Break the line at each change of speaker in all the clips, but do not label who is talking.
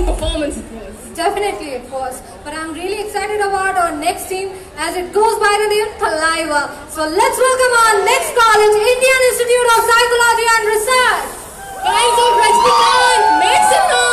performance it was.
Definitely it was. But I'm really excited about our next team as it goes by the name Thalaiva. So let's welcome our next college, Indian Institute of Psychology and Research.
Guys of Rajnikant, make some noise!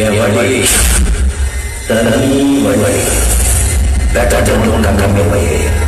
yang baik dan baik. Datang undang kami baik.